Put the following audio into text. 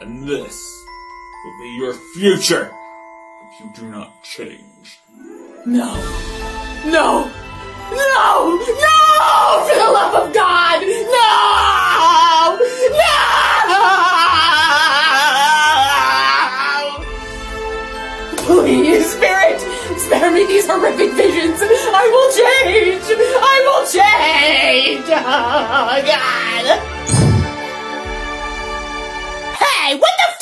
And this will be your future if you do not change. No. No! No! No! For the love of God! No! No! Please, Spirit, spare me these horrific visions. I will change. I will change. Oh, God. What the